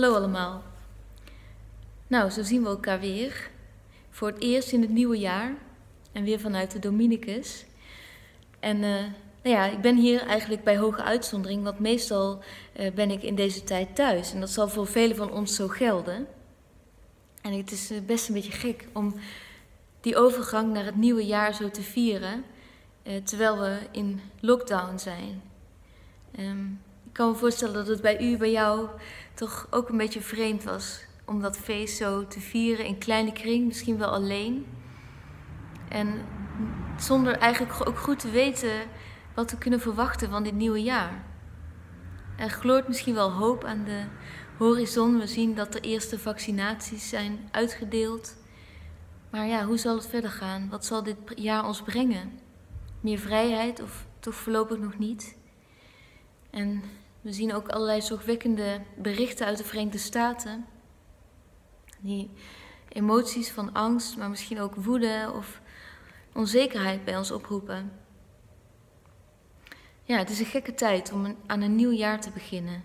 Hallo allemaal. Nou, zo zien we elkaar weer. Voor het eerst in het nieuwe jaar. En weer vanuit de Dominicus. En uh, nou ja, ik ben hier eigenlijk bij hoge uitzondering, want meestal uh, ben ik in deze tijd thuis. En dat zal voor velen van ons zo gelden. En het is uh, best een beetje gek om die overgang naar het nieuwe jaar zo te vieren, terwijl we in lockdown zijn. Um, ik kan me voorstellen dat het bij u, bij jou, toch ook een beetje vreemd was om dat feest zo te vieren in kleine kring, misschien wel alleen. En zonder eigenlijk ook goed te weten wat we kunnen verwachten van dit nieuwe jaar. Er gloort misschien wel hoop aan de horizon. We zien dat de eerste vaccinaties zijn uitgedeeld. Maar ja, hoe zal het verder gaan? Wat zal dit jaar ons brengen? Meer vrijheid of toch voorlopig nog niet? En we zien ook allerlei zorgwekkende berichten uit de Verenigde Staten. Die emoties van angst, maar misschien ook woede of onzekerheid bij ons oproepen. Ja, het is een gekke tijd om aan een nieuw jaar te beginnen.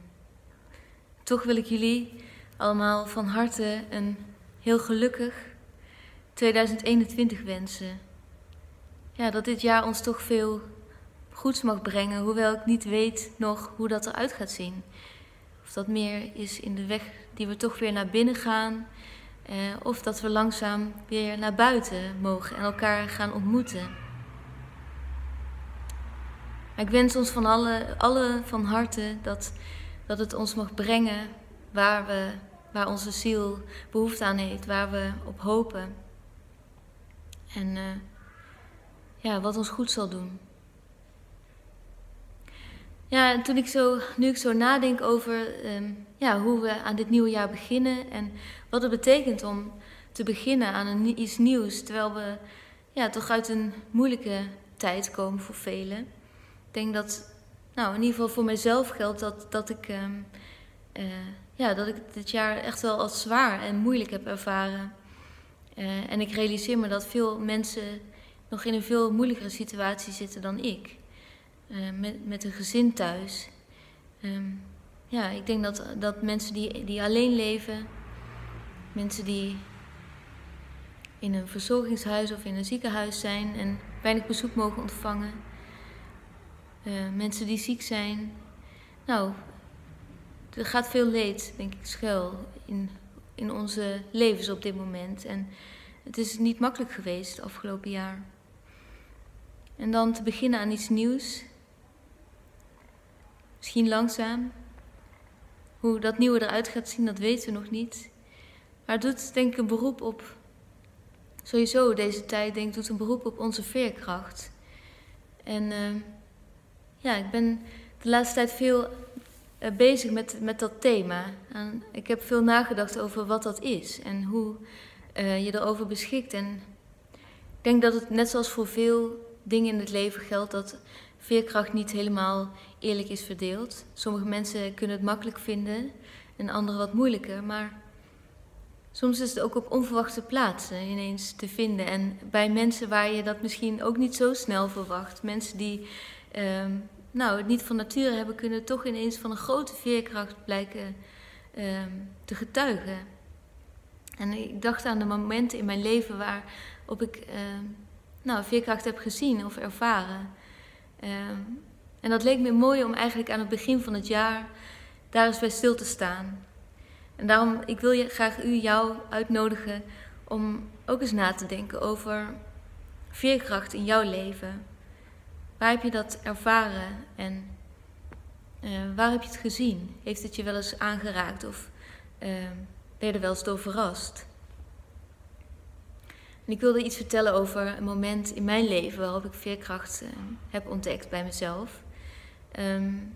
Toch wil ik jullie allemaal van harte een heel gelukkig 2021 wensen. Ja, dat dit jaar ons toch veel goeds mag brengen, hoewel ik niet weet nog hoe dat eruit gaat zien. Of dat meer is in de weg die we toch weer naar binnen gaan, eh, of dat we langzaam weer naar buiten mogen en elkaar gaan ontmoeten. Maar ik wens ons van alle, alle van harte dat, dat het ons mag brengen waar, we, waar onze ziel behoefte aan heeft, waar we op hopen. En uh, ja, wat ons goed zal doen. Ja, en toen ik zo, nu ik zo nadenk over um, ja, hoe we aan dit nieuwe jaar beginnen en wat het betekent om te beginnen aan iets nieuws, terwijl we ja, toch uit een moeilijke tijd komen voor velen. Ik denk dat, nou in ieder geval voor mijzelf geldt dat, dat, ik, um, uh, ja, dat ik dit jaar echt wel als zwaar en moeilijk heb ervaren. Uh, en ik realiseer me dat veel mensen nog in een veel moeilijkere situatie zitten dan ik. Uh, met, met een gezin thuis. Um, ja, ik denk dat, dat mensen die, die alleen leven, mensen die in een verzorgingshuis of in een ziekenhuis zijn en weinig bezoek mogen ontvangen, uh, mensen die ziek zijn. Nou, er gaat veel leed, denk ik, schuil in, in onze levens op dit moment. En het is niet makkelijk geweest het afgelopen jaar. En dan te beginnen aan iets nieuws. Misschien langzaam. Hoe dat nieuwe eruit gaat zien, dat weten we nog niet. Maar doet denk ik een beroep op, sowieso deze tijd denk ik, doet een beroep op onze veerkracht. En uh, ja, ik ben de laatste tijd veel uh, bezig met, met dat thema. En ik heb veel nagedacht over wat dat is en hoe uh, je erover beschikt. En ik denk dat het net zoals voor veel dingen in het leven geldt dat veerkracht niet helemaal eerlijk is verdeeld. Sommige mensen kunnen het makkelijk vinden en anderen wat moeilijker. Maar soms is het ook op onverwachte plaatsen ineens te vinden. En bij mensen waar je dat misschien ook niet zo snel verwacht. Mensen die uh, nou, het niet van nature hebben, kunnen toch ineens van een grote veerkracht blijken uh, te getuigen. En ik dacht aan de momenten in mijn leven waarop ik uh, nou, veerkracht heb gezien of ervaren. Ehm, en dat leek me mooi om eigenlijk aan het begin van het jaar daar eens bij stil te staan. En daarom, ik wil je, graag u, jou uitnodigen om ook eens na te denken over veerkracht in jouw leven. Waar heb je dat ervaren en uh, waar heb je het gezien? Heeft het je wel eens aangeraakt of uh, ben je er wel eens door verrast? En ik wilde iets vertellen over een moment in mijn leven waarop ik veerkracht uh, heb ontdekt bij mezelf. Um,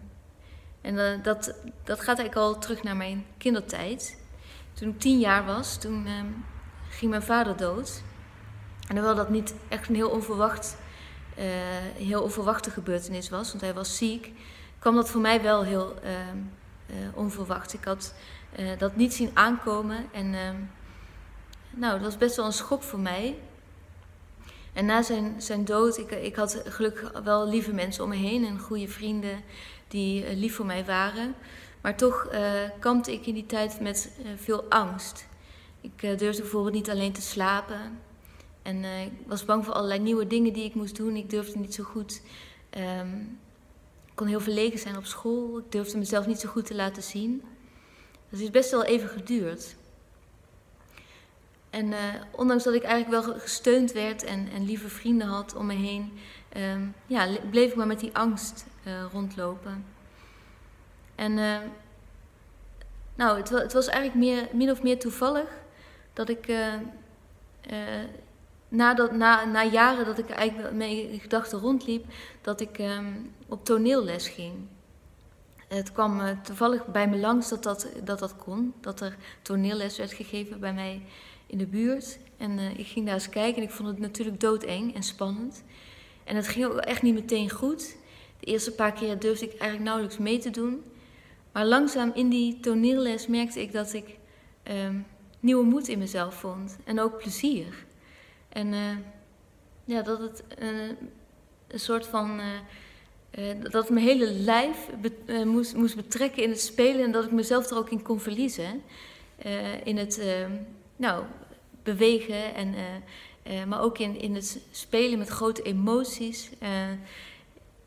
en uh, dat, dat gaat eigenlijk al terug naar mijn kindertijd. Toen ik tien jaar was, toen um, ging mijn vader dood. En hoewel dat niet echt een heel onverwacht, uh, heel onverwachte gebeurtenis was, want hij was ziek, kwam dat voor mij wel heel onverwacht. Ik had dat niet zien aankomen en ehm, nou, dat was best wel een schok voor mij. En na zijn, zijn dood, ik, ik had gelukkig wel lieve mensen om me heen en goede vrienden die uh, lief voor mij waren. Maar toch uh, kampte ik in die tijd met veel angst. Ik durfde bijvoorbeeld niet alleen te slapen. En ik was bang voor allerlei nieuwe dingen die ik moest doen. Ik durfde niet zo goed. Um, ik kon heel verlegen zijn op school. Ik durfde mezelf niet zo goed te laten zien. Dat heeft best wel even geduurd. En uh, ondanks dat ik eigenlijk wel gesteund werd en, en lieve vrienden had om me heen, um, ja, bleef ik maar met die angst uh, rondlopen. En uh, nou, het, het, was eigenlijk meer, min of meer toevallig dat ik na, dat, na, na jaren dat ik eigenlijk met gedachten rondliep, dat ik um, op toneelles ging. Het kwam toevallig bij me langs dat dat, dat dat kon, dat er toneelles werd gegeven bij mij in de buurt. En uh, ik ging daar eens kijken en ik vond het natuurlijk doodeng en spannend. En het ging ook echt niet meteen goed. De eerste paar keer durfde ik eigenlijk nauwelijks mee te doen. Maar langzaam in die toneelles merkte ik dat ik um, nieuwe moed in mezelf vond. En ook plezier. En uh, ja, dat het uh, een soort van. dat mijn hele lijf moest, moest betrekken in het spelen en dat ik mezelf er ook in kon verliezen. in het ehm, nou, bewegen, en, uh, maar ook in, in het spelen met grote emoties. Uh,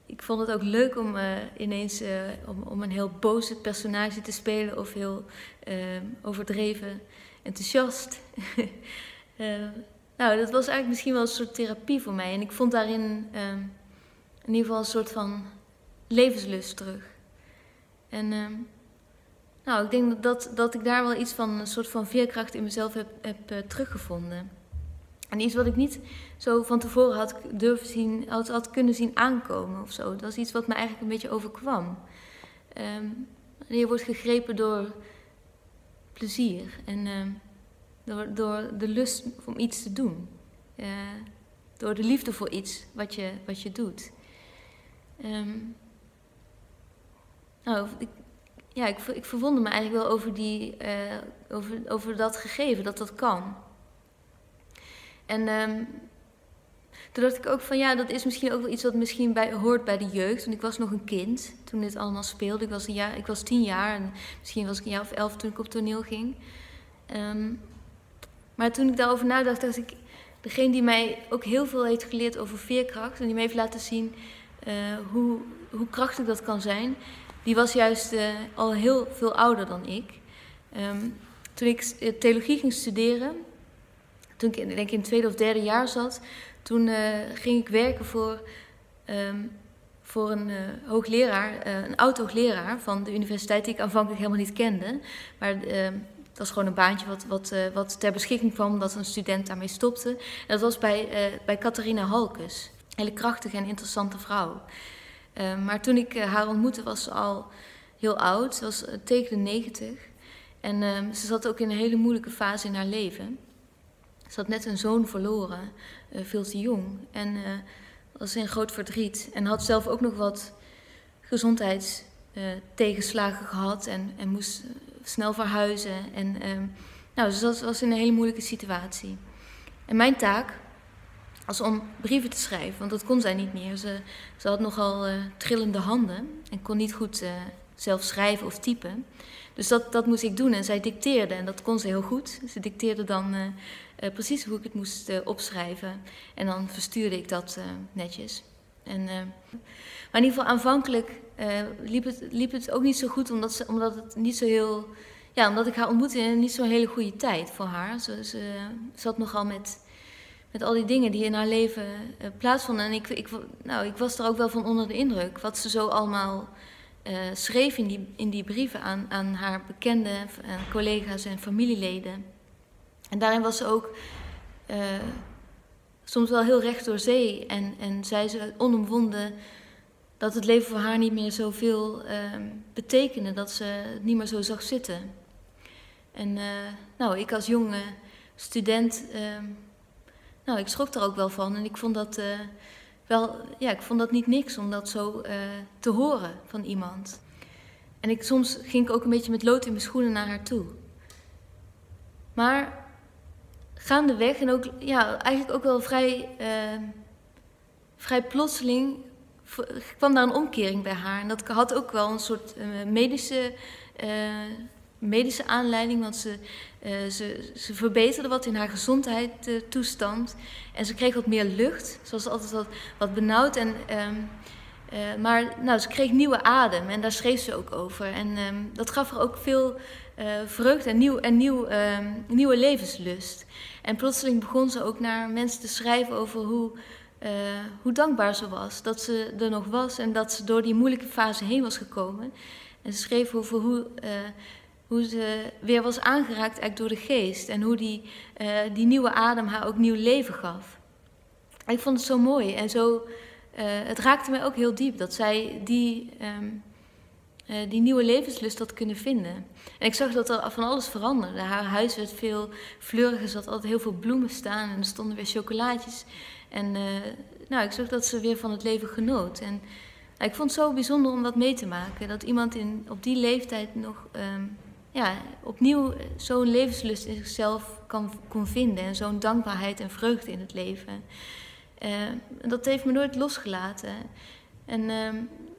ik vond het ook leuk om ineens om, om een heel boze personage te spelen of heel overdreven enthousiast. nou, dat was eigenlijk misschien wel een soort therapie voor mij. En ik vond daarin in ieder geval een soort van levenslust terug. En nou, ik denk dat, dat ik daar wel iets van een soort van veerkracht in mezelf heb, heb uh, teruggevonden. En iets wat ik niet zo van tevoren had durven zien, had, kunnen zien aankomen of zo. Dat was iets wat me eigenlijk een beetje overkwam. Je wordt gegrepen door plezier en um, door, door de lust om iets te doen. Uh, door de liefde voor iets wat je, wat je doet. Um, nou, ik, ja, ik, ik verwonder me eigenlijk wel over, die, uh, over, over dat gegeven, dat dat kan. En um, toen dacht ik ook van ja, dat is misschien ook wel iets wat misschien bij, hoort bij de jeugd. Want ik was nog een kind toen dit allemaal speelde. Ik was, een ik was tien jaar en misschien was ik een jaar of elf toen ik op toneel ging. Um, maar toen ik daarover nadacht, dacht ik, degene die mij ook heel veel heeft geleerd over veerkracht en die me heeft laten zien uh, hoe, hoe krachtig dat kan zijn, die was juist uh, al heel veel ouder dan ik. Um, toen ik eh, theologie ging studeren, toen ik denk ik in het tweede of derde jaar zat, toen uh, ging ik werken voor, um, voor een hoogleraar, een oud hoogleraar van de universiteit die ik aanvankelijk helemaal niet kende. Maar ehm, dat was gewoon een baantje wat, wat, wat ter beschikking kwam omdat een student daarmee stopte. En dat was bij, bij Catharina Halkes. Een hele krachtige en interessante vrouw. Uh, maar toen ik uh, haar ontmoette, was ze al heel oud. Ze was uh, tegen de 90. En ehm, ze zat ook in een hele moeilijke fase in haar leven. Ze had net een zoon verloren, veel te jong. En was in groot verdriet. En had zelf ook nog wat gezondheidstegenslagen gehad. En, en moest snel verhuizen. En ehm, nou, ze was in een hele moeilijke situatie. En mijn taak als om brieven te schrijven, want dat kon zij niet meer. Ze, ze had nogal uh, trillende handen en kon niet goed uh, zelf schrijven of typen. Dus dat, dat moest ik doen en zij dicteerde en dat kon ze heel goed. Ze dicteerde dan uh, precies hoe ik het moest opschrijven en dan verstuurde ik dat netjes. En, maar in ieder geval aanvankelijk liep, het, liep het ook niet zo goed, omdat, ze, omdat het niet zo heel... Ja, omdat ik haar ontmoette in niet zo'n hele goede tijd voor haar. Ze, ze zat nogal met met al die dingen die in haar leven uh, plaatsvonden. En ik, ik, nou, ik was er ook wel van onder de indruk. Wat ze zo allemaal uh, schreef in die, in die brieven aan, aan haar bekende uh, collega's en familieleden. En daarin was ze ook soms wel heel recht door zee. En, en zei ze onomwonden dat het leven voor haar niet meer zoveel ehm, betekende. Dat ze het niet meer zo zag zitten. En nou, ik als jonge student ehm, nou, ik schrok er ook wel van en ik vond dat uh, wel, ja, ik vond dat niet niks om dat zo uh, te horen van iemand. En ik, soms ging ik ook een beetje met lood in mijn schoenen naar haar toe. Maar gaandeweg en ook, ja, eigenlijk ook wel vrij, uh, vrij plotseling kwam daar een omkering bij haar. En dat had ook wel een soort medische medische aanleiding, want ze, ze, ze verbeterde wat in haar gezondheidstoestand. en ze kreeg wat meer lucht. Ze was altijd wat, wat benauwd. En, ehm, maar nou, ze kreeg nieuwe adem en daar schreef ze ook over. En ehm, dat gaf haar ook veel vreugde en, nieuw, en nieuw, ehm, nieuwe levenslust. En plotseling begon ze ook naar mensen te schrijven over hoe, hoe dankbaar ze was. Dat ze er nog was en dat ze door die moeilijke fase heen was gekomen. En ze schreef over hoe, hoe ze weer was aangeraakt eigenlijk door de geest. En hoe die, uh, die nieuwe adem haar ook nieuw leven gaf. ik vond het zo mooi en zo, het raakte mij ook heel diep dat zij die... Um, uh, die nieuwe levenslust had kunnen vinden. En ik zag dat er van alles veranderde. Haar huis werd veel fleuriger, er zat altijd heel veel bloemen staan en er stonden weer chocolaatjes. En nou, ik zag dat ze weer van het leven genoot. En nou, ik vond het zo bijzonder om dat mee te maken. Dat iemand in, op die leeftijd nog um, ja, opnieuw zo'n levenslust in zichzelf kan, kon vinden. En zo'n dankbaarheid en vreugde in het leven. Uh, dat heeft me nooit losgelaten. En uh,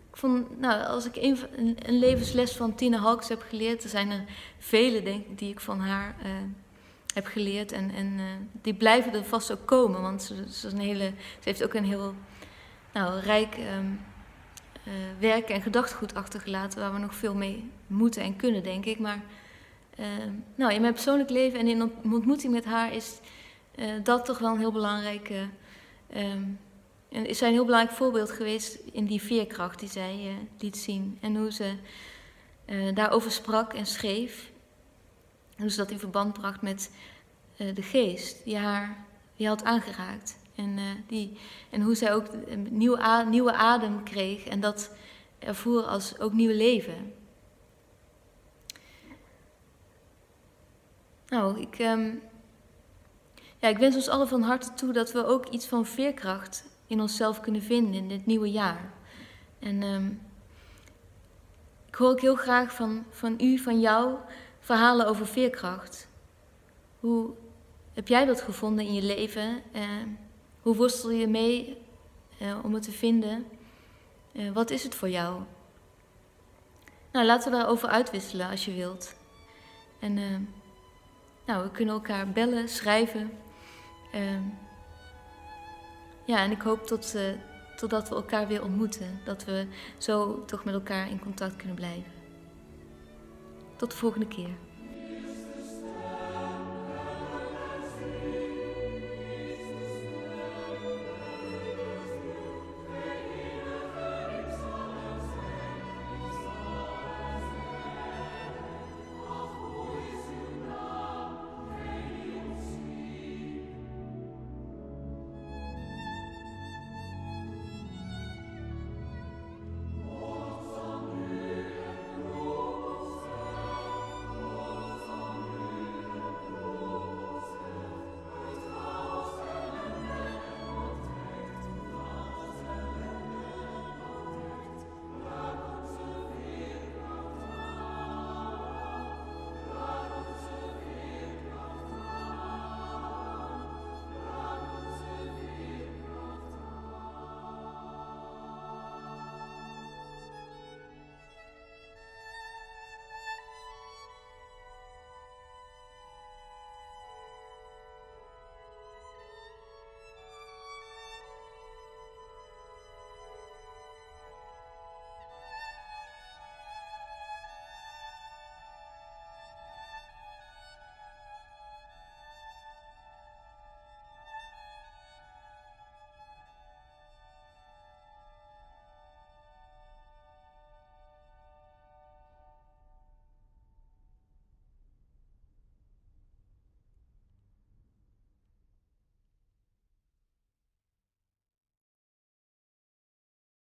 ik vond, nou, als ik een, een, levensles van Tina Halks heb geleerd, er zijn er vele, denk ik, die ik van haar uh, heb geleerd. En, en die blijven er vast ook komen, want ze, is een hele, ze heeft ook een heel nou, rijk um, uh, werk en gedachtegoed achtergelaten, waar we nog veel mee moeten en kunnen, denk ik. Maar nou, in mijn persoonlijk leven en in ontmoeting met haar is dat toch wel een heel belangrijke. En is zij een heel belangrijk voorbeeld geweest in die veerkracht die zij liet zien. En hoe ze daarover sprak en schreef. Hoe ze dat in verband bracht met de geest die haar die had aangeraakt. En, die, en hoe zij ook een nieuwe, adem kreeg en dat ervoer als ook nieuw leven. Nou, ik, um, ja, ik wens ons allen van harte toe dat we ook iets van veerkracht in onszelf kunnen vinden in dit nieuwe jaar. En um, ik hoor ook heel graag van, van u, van jou, verhalen over veerkracht. Hoe heb jij dat gevonden in je leven? Uh, hoe worstel je mee uh, om het te vinden? Uh, wat is het voor jou? Nou, laten we daarover uitwisselen als je wilt. En nou, we kunnen elkaar bellen, schrijven. Ehm, ja, en ik hoop tot, totdat we elkaar weer ontmoeten. Dat we zo toch met elkaar in contact kunnen blijven. Tot de volgende keer.